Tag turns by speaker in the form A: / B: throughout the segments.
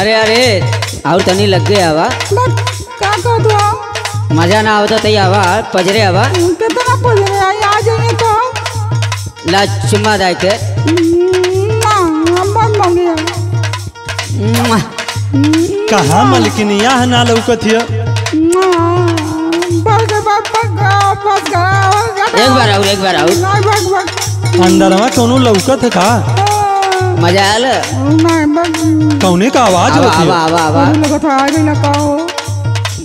A: अरे अरे और तनी लग गए आवा
B: बट क्या कह दो
A: मज़ा ना आवता तई आवा पजरे आवा
B: कितना पजरे आई आ जाइए तो
A: ला चुम्मा दाई के
B: ना बहुत मांगे।
C: कहाँ मलकिनिया है ना लौकत हिय
B: के
A: एक बार और एक बार और
B: बस बस
C: अंदरवा कोनो लौकत है का
A: मज़ा आयल
C: कौने का आवाज़
A: आवा
C: होती
A: आवा
C: है
A: आवा। आवा
B: लगा था आ गई ना का हो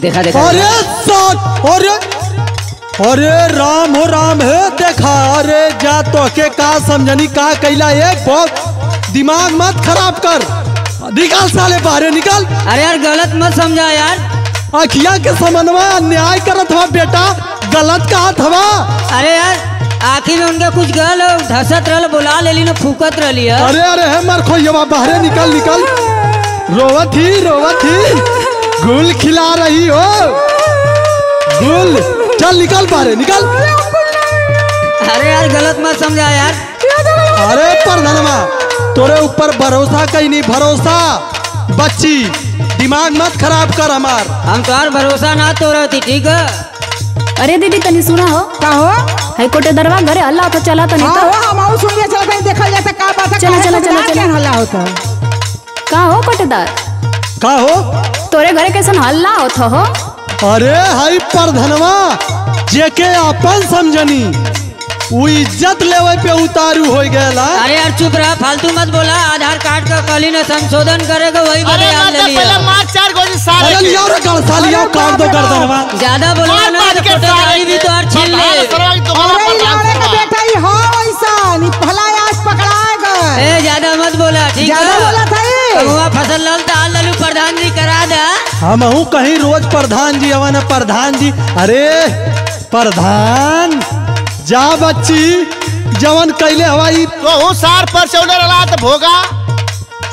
A: देखा देखा
C: अरे साथ अरे अरे राम हो राम है देखा। अरे जा तो के का समझनी का कैला एक बहुत। दिमाग मत खराब कर। निकाल साले बाहरे निकाल।
A: अरे यार गलत मत समझा यार।
C: अखिया के समन्वय अन्याय करत हवा बेटा। गलत कहा हवा
A: अरे यार आखिर में उनका कुछ गल धसत रहल बुला लेली न फूकत रहली है।
C: अरे अरे है मर खोइया बाहरे निकल निकल। रोवत ही रोवत ही। गुल खिला रही हो। गुल। चल निकल बाहरे निकल।
A: अरे यार गलत मत समझा यार।
C: अरे परधनमा तोरे ऊपर भरोसा कहीं नहीं भरोसा। बच्ची दिमाग मत खराब कर हमार।
A: हम तुम्हार भरोसा ना तो रहती ठीक है?
D: अरे दीदी तनी सुना हो।
B: का हो?
D: है कोटे दरवा घरे हल्ला तो चला तो
B: नहीं
D: तो
B: हाँ हम आऊ सुन लिया चला कहीं देखल जाता का बात है
D: चला चला चला चलो।
B: हल्ला होता
D: का हो कोटेदार?
C: का हो?
D: तोरे घरे कैसन हल्ला होत हो।
C: अरे हाई परधनवा जेके अपन समझनी। वो इज़्ज़त लेवे पे उतारू हो गया
A: अरे यार चुप रहा फालतू मत बोला। आधार कार्ड का कल न संशोधन करेगा वही
E: अरे पहले मार चार गोली साले
C: अरे
E: की।
C: लियाओ रे गलसा लियाओ काट दो गर्दनवा
A: ज़्यादा बोलो ना तो फ़ोटो गाड़ी भी तो और छीन ले।
B: अरे का बेटा ही हो ऐसा नी भला आज पकड़ा
A: ए ज़्यादा मत बोला ठीक है?
B: ज़्यादा बोला था
A: फ़सल लल ताल ललू प्रधान जी करा दा।
C: हम हूँ कहीं रोज प्रधान जी अवन प्रधान जी अरे प्रधान। जा बच्ची जवन कैले हवाई।
E: तो हूँ सार पर रला तो भोगा।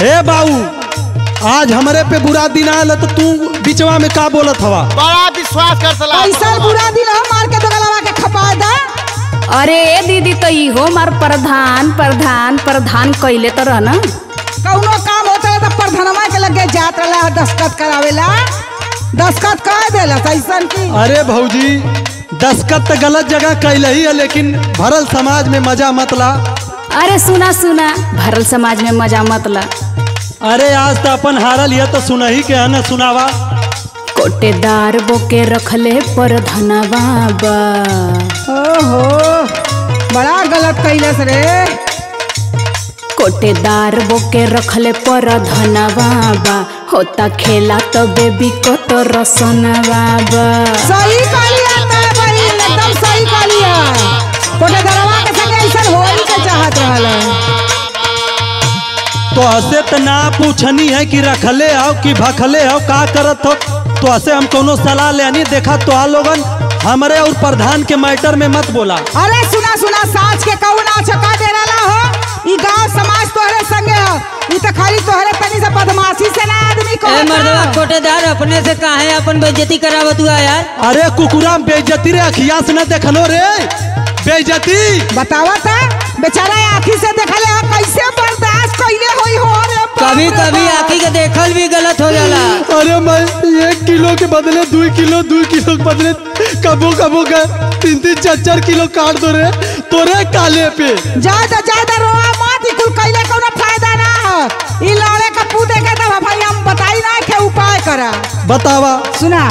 C: हे बाबू आज हमारे पे बुरा दिन आयल तो तू बिचवा में का बोलत हवा?
E: बड़ा विश्वास कर सला।
B: ऐसा बुरा दिन है मार के दोगलवा के खपा दा।
D: अरे दीदी तो ई हो मार प्रधान प्रधान प्रधान कैले तो रह ना
B: कौनो काम होता है तो प्रधानमा के लगे जात रहा दस्खत करावेला। दस्खत कर देला ऐसन की?
C: अरे भौजी दस्खत तो गलत जगह कैले ही है लेकिन भरल समाज में मज़ा मत ला।
D: अरे सुना सुना भरल समाज में मज़ा मत ला।
C: अरे आज तो अपन हारल ये तो सुनही के है न सुनावा।
D: कोटेदार बोके रखले पर धनवा बा।
B: ओहो बड़ा गलत कैलस रे।
D: कोटेदार बोके रखले पर धनवा बा। होता खेला तो बेबी को तो रसनवा बा।
B: सही कहलिया के संगे के चाहत रहल
C: तो हसे तो ना पूछनी है कि रखले हो कि भखले हो का करत हो? तो हसे हम कोनो सलाह लेनी देखा तो आ लोगन हमारे और प्रधान के मैटर में मत बोला।
B: अरे सुना सुना साच के कहू ना छका दे रहा हो? ई गाँव समाज तोहरे संगे हो। ई तो खाली तोहरे तनी से बदमाशी से ना आदमी को
A: ए मर्दवा कोटेदार अपने से काहे अपन बेइज्जती करावत हुआ यार?
C: अरे कुकुरा बेइज्जती रे अखिया से न देखलो रे। बेइज्जती।
B: बतावा था बेचारा आँखी से देखले हो कैसे बर्दाश्त कइले होई हो रे
A: कभी कभी आखी के देखल भी गलत हो जाला।
C: अरे मैं एक किलो के बदले दो किलो दो किलो के बदले कबो कबो का तीन तीन चार चार किलो काट दो रे तोरे काले पे।
B: ज़्यादा ज़्यादा ई लड़े का पूदे के तो भाई हम बताई ना के उपाय करा।
C: बतावा।
B: सुना।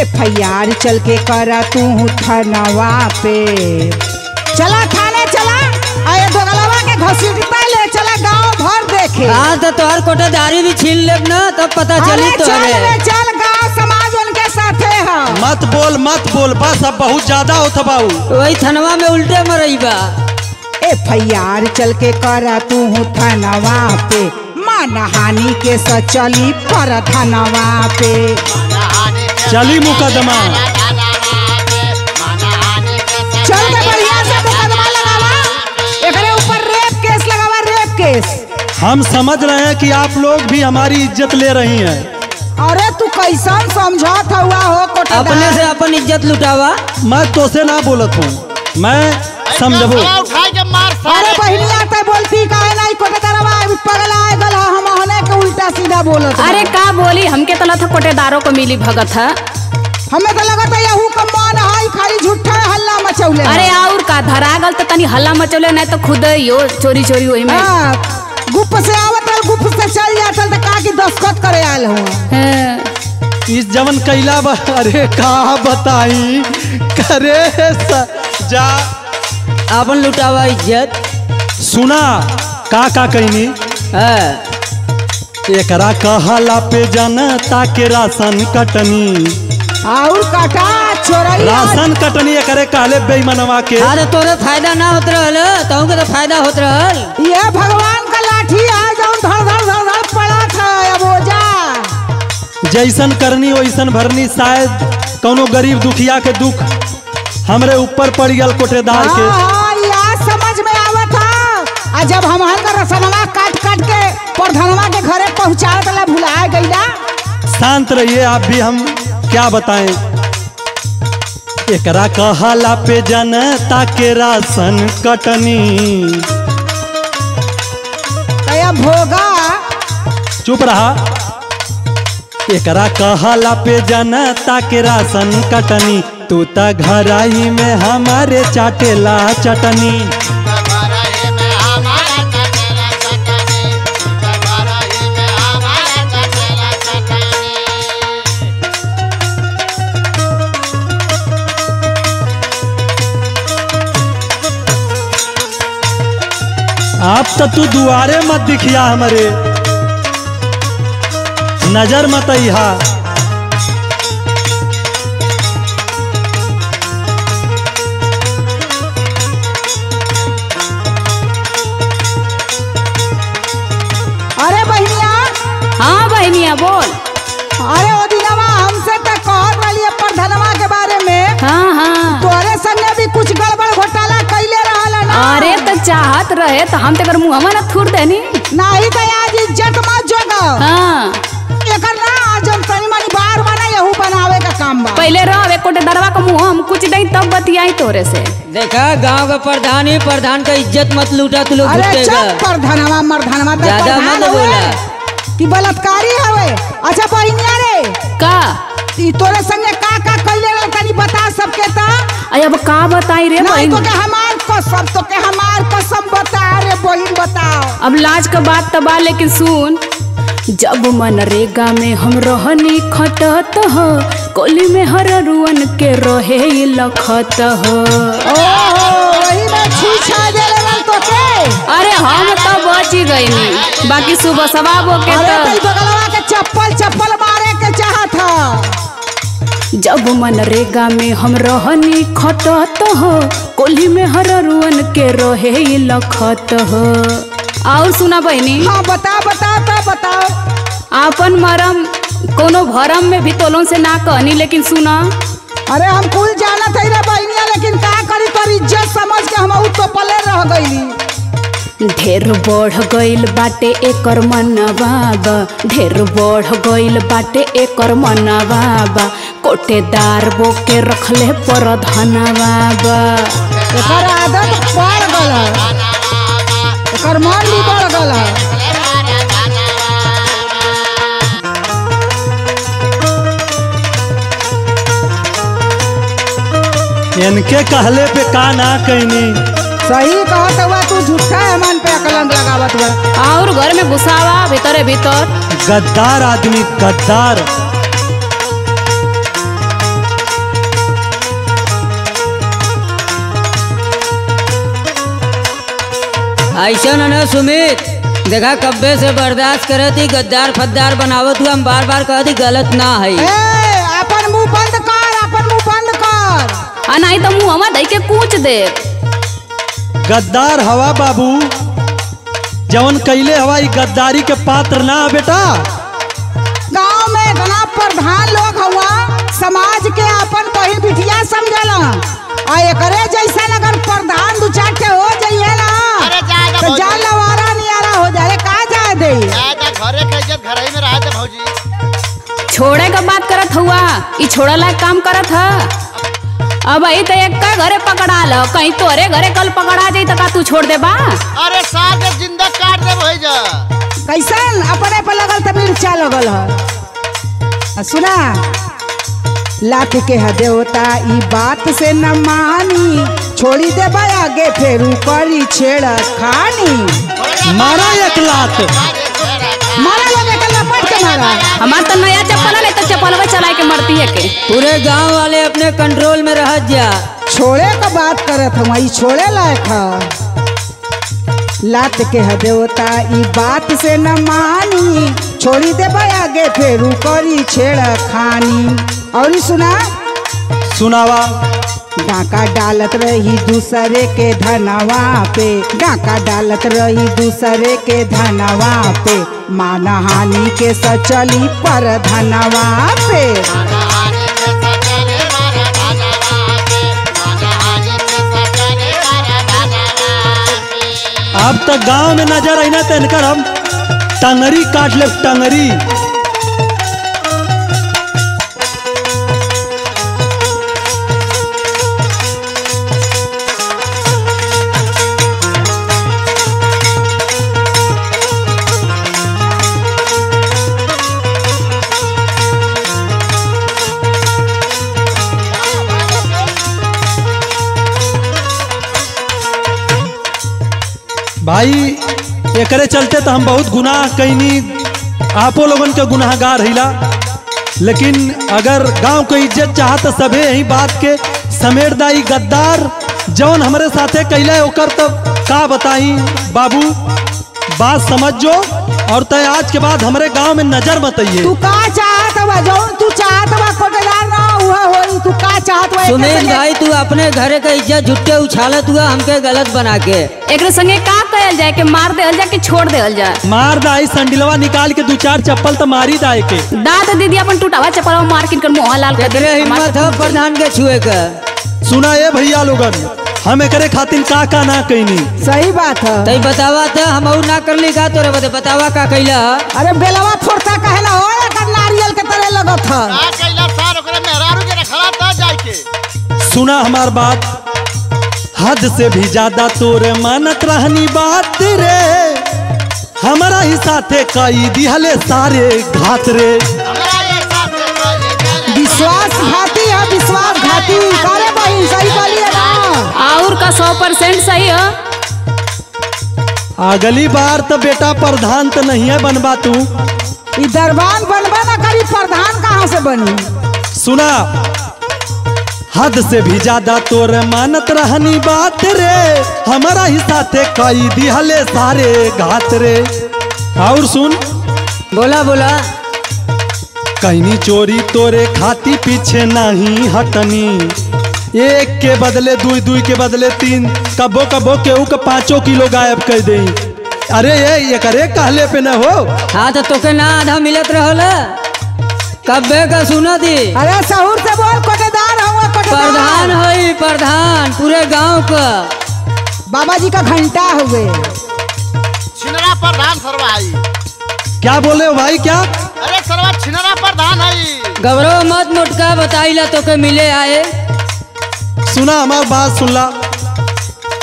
B: एफ़ आई आर चल के करा तू थानवा पे। चला थाने चला। आए दोगलवा के घसीटता ले चला गाँव भर देखे।
A: हाँ तो तोहर कोटेदारी भी छीन लेब ना तब पता चली
B: अरे चल रे चल गाँव समाज उनके साथे है।
C: मत बोल मत बोल बस अब बहुत ज़्यादा होता बाबू
A: वही थनवा में उल्टे मरई बा
B: एफ़ आई आर चल के करा तू थानवा पे। मानहानि के सचली पर थानवा पे।
C: चली मुकदमा।
B: चल के बढ़िया से मुकदमा लगावा। एकरे ऊपर रेप केस लगावा रेप केस।
C: हम समझ रहे हैं कि आप लोग भी हमारी इज़्ज़त ले रही हैं।
B: अरे तू कैसन समझत हुआ हो
A: अपने से अपन इज़्ज़त लुटावा।
C: मैं तो से ना बोलत हूँ। मैं समझबो।
E: उठाई के मार
B: अरे। बहिनिया ते बोलती काहे नहीं कोटेदारवा पगला आए गल हम हने के उल्टा सीधा बोलत
D: अरे का बोली हमके तला था कोटेदारों को मिली भगत है।
B: हमें तो लगत है यहू का मन है खाली झूठा हल्ला मचौले
D: अरे और का धरा गल तो तनी हल्ला मचौले नहीं तो खुद यो चोरी चोरी वही में
B: हाँ, गुप से आवत है गुप से चल जाता तो का की दस्खत करे आयल हुआ
D: हाँ।
C: इस जवन कैला बा अरे का बताई? करे स- जा
A: आपन लुटावा इज़्ज़त।
C: सुना का का कहनी?
A: हाँ।
C: एकरा कहला पे जनता के राशन कटनी।
B: और काटा चोरई
C: राशन कटनी एकरे कहले बेईमनवा के।
A: अरे तोरे फ़ायदा ना होत रहल तहु के तो फ़ायदा होत रहल।
B: ये भगवान का लाठी है जो धड़ धड़ धड़ धड़ पड़ा था अब ओजा
C: जैसन करनी वैसन भरनी शायद कौनो गरीब दुखिया के दुख हमरे ऊपर पड़ गल कोटेदार
B: हाँ
C: के
B: आ जब हम का रसनवा काट काट के प्रधनवा के घरे पहुँचाए वाला भुला गईला।
C: शांत रहिए आप भी हम क्या बताएँ? एकरा कहला पे जनता के राशन कटनी।
B: भोगा।
C: चुप रहा। एकरा कहला पे जनता के राशन कटनी। तू तो घर में हमारे चाटेला चटनी। आप तो तू दुआरे मत दिखिया हमारे। नज़र मत अहा
B: अरे बहनिया।
D: हाँ बहनिया बोल।
B: अरे ओ दिनवा हमसे तो कहत रही प्रधनवा के बारे में।
D: हाँ हाँ।
B: तोरे संगे भी कुछ गड़बड़ घोटाला कैले रहल ना।
D: अरे तो चाहत रहे तो हम तेकर मुँहवा ना थूर देनी।
B: नाही तो आज इज़्ज़त मत जोगा।
D: हाँ।
B: एकर ना आज हम तनी मनी बार बना यहू बनावे का काम बा।
D: पहले रह एक कोटेदारवा का मुँह हम कुछ दई तब बतियाई तोरे से।
A: देखा गाँव का प्रधान ही प्रधान का इज़्ज़त मत लूटा तू लोग
B: अरे चुप प्रधनवा मर्धनवा तो
A: ज़्यादा
B: प्रधान
A: मत बोला।
B: कि बलात्कारी हवे। अच्छा बहनिया रे
D: का?
B: ई तोरे संगे का का रहे तनी बता सबके ता।
D: अब का बताई रे
B: नहीं
D: बहन?
B: तो के हमार कसम तो के हमार। कसम बता रे बहन बताओ।
D: अब लाज का बात तबा लेकिन सुन। जब मनरेगा में हम रहनी खटत हो कोली में हर रुअन के रहे लखत हो।
B: तो
D: अरे हम तो बच ही गईनी। बाकी सुबह सवाब के तो
B: बगलवा के चप्पल चप्पल ह
D: जब मनरेगा में हम रहनी खटत हो। कोली में हर रुअन के रहे लखत हो। और सुना बहनी।
B: हाँ बता बता तो बताओ।
D: आपन मरम कोनो भरम में भी तोलों से ना कहनी लेकिन सुना।
B: अरे हम कुल जानत है रे बहनिया लेकिन का करी तोर इज़्ज़त समझ के हम तो पले रह गईली।
D: ढेर बढ़ गइल बाटे एकर मनवाबा। ढेर बढ़ गइल बाटे एकर मनवाबा। कोटेदार बो के रखले पर धनवाबा।
B: एकर आदत पड़ गल। एकर मन भी बढ़ गल।
C: इनके कहले पे का ना कहनी
B: सही कहत हुआ तू झूठा है मन पे अकलंग लगावत हुआ।
D: और घर में घुसावा भीतरे भीतर।
C: गद्दार आदमी गद्दार।
A: ऐसा न न सुमित। देखा कब्बे से बर्दाश्त करती गद्दार फद्दार बनावत हुआ हम बार बार कहती गलत ना है।
B: ए अपन मुँह बंद कर अपन मुँह बंद कर।
D: आ नहीं तो मुँह हमा दई के कूच दे।
C: गद्दार हवा बाबू। जवन कैले हवा गद्दारी के पात्र ना बेटा।
B: गाँव में इतना प्रधान लोग हुआ समाज के अपन बहिन बिटिया समझला। आ एकरे जैसा अगर प्रधान दू चार के हो जाइए ना
E: अरे जा जा
B: तो। जान लवारा नियारा हो जाए का जाए दे?
E: घरे के इज़्ज़त घर में रहा जा भौजी।
D: छोड़े का बात करत हुआ ई छोड़ा लायक काम करत ह। अब आई तो एक का घरे पकड़ा लो कहीं तोरे घरे कल पकड़ा जाई तो का तू छोड़ दे बा
E: अरे साल के ज़िंदा काट दे भैया
B: कैसन? अपने पे लगल त इच्छा लगल है। आ, सुना? लात के है देवता ई बात से न मानी। छोड़ी दे आगे फिर करी छेड़ खानी
C: मारा एक लात।
B: मारा
D: हमार तो नया चप्पल है तो चप्पलवा चला के मरती है के।
A: पूरे गाँव वाले अपने कंट्रोल में रह जा।
B: छोड़े का बात करत हम ई छोड़े लायक है। लात के है देवता ई बात से न मानी। छोड़ी दे आगे फिर करी छेड़ खानी और सुना?
C: सुनावा।
B: डाका डालत रही दूसरे के धनवा पे। डाका डालत रही दूसरे के धनवा पे। माना हानि के सचली पर धनवा पे।
C: अब तक गाँव में नज़र आई ना तेनकर हम। टंगरी काट ले टंगरी। भाई एकरे चलते तो हम बहुत गुनाह कैनी आपो लोगन के गुनाहगार हिला लेकिन अगर गाँव के इज़्ज़त चाहत तो सभे यही बात के समेट दाई गद्दार जौन हमारे साथे कैले ओकर तो का बताई? बाबू बात समझ जो और तय आज के बाद हमारे गाँव में नज़र मत आइए।
B: तू का चाहत बा जौन तू चाहत बा कोटेदार ना हुआ होई तू का चाहत बा एके
A: भाई तू अपने घरे का इज़्ज़त झुट्टे उछालत हुआ हमके गलत बना के।
D: एकरे संगे का कहल जाए कि मार देहल जाए कि छोड़ देहल जाए।
C: मार दाई संडिलवा निकाल के दू चार चप्पल तो मारी दाई के
D: दाद दीदी अपन टूटावा चप्पल मार्केट कर मुँह लाल कर
A: हिम्मत हो प्रधान के छुए का।
C: सुना ये भैया लोगन हम एकरे खातिर का का ना कैनी
B: सही बात है।
A: तई बतावा था हम और ना करली का तोरे बते बतावा का कैला
B: अरे बेलवा फोड़ता कहे ना हो एकर नारियल के तरह लगत है।
E: का कैला सार ओकरे मेहरारू के रखला त जाय के।
C: सुना हमार बात हद से भी ज़्यादा तोरे मानत रहनी बात रे। हमारा ही साथे कई दिहले सारे घात रे।
E: के
B: विश्वासघाती है विश्वासघाती करे बहिन सही बोलिए ना।
D: और का सौ परसेंट सही है?
C: अगली बार तो बेटा प्रधान तो नहीं है बनबा तू।
B: दरबान बनबा ना करी प्रधान कहाँ से बनी?
C: सुना हद से भी ज़्यादा तोरे मानत रहनी बात रे। हमारा ही साथे कई दिहले सारे घात रे। और सुन।
A: बोला बोला।
C: कहनी चोरी तोरे खाती पीछे नहीं हटनी। एक के बदले दुई दुई के बदले तीन। कबो कबो के पाँचों किलो गायब कर दे अरे ये ये करे कहले पे न हो।
A: हाँ तो तोके ना आधा मिलत रहल। कब्बे का सुना दी।
B: अरे सहूर से बोल कोटेदार
A: प्रधान हई प्रधान पूरे गाँव का।
B: बाबा जी का घंटा हुए
E: छिनरा प्रधान सरवा आई।
C: क्या बोले हो भाई क्या?
E: अरे सरवा छिनरा प्रधान है
A: गौरव मत मुटका बताइला तोके मिले आए।
C: सुना हमार बात सुनला।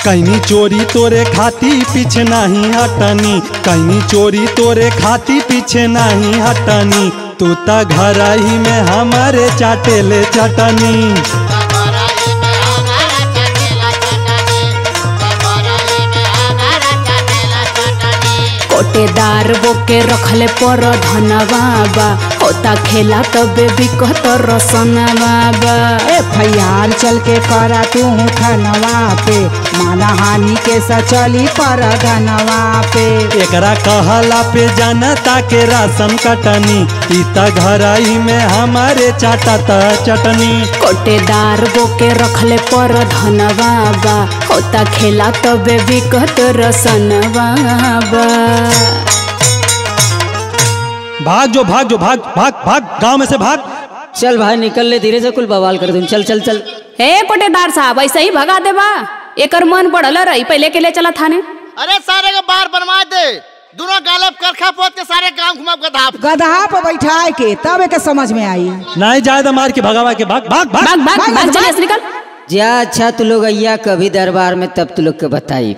C: कहीं चोरी तोरे खाती पीछे नहीं हटनी। कहीं चोरी तोरे खाती पीछे नहीं हटनी। तू तो घर ही में हमारे चाटेले चटनी।
D: कोटेदार बोके रखले पर धनवा बा होता खेला तबे बिकत रसनवा बा
B: ए फैयार चल के करा तू खनवा पे माना हानि के सचली पर धनवा पे
C: एकरा कहला पे जनता के राशन कटनी। ई त घर ही में हमारे चाटता चटनी।
D: कोटेदार बोके रखले पर धनवा बा होता खेला तबे बिकत रसनवा बा
C: भाग जो भाग जो भाग भाग भाग गाँव में से भाग।
A: चल भाई निकल ले धीरे से कुल बवाल कर दूँ। चल चल चल।
D: हे कोटेदार साहब ऐसे ही भगा देबा एकर मन बढ़ल रही पहले के ले चला थाने
E: अरे सारे के बार बनवा दे। दोनों गालब करखा पोत के सारे गाँव घुमा धाप
B: गधा पे बैठाए के तब एक समझ में आई।
C: नहीं जायदा मार के भगावा के भाग भाग भाग।
D: भाग भाग
B: भाग,
D: भाग
B: भाग।
D: चलिए निकल।
A: जा अच्छा तू लोग अइया कभी दरबार में तब तू लोग के बताई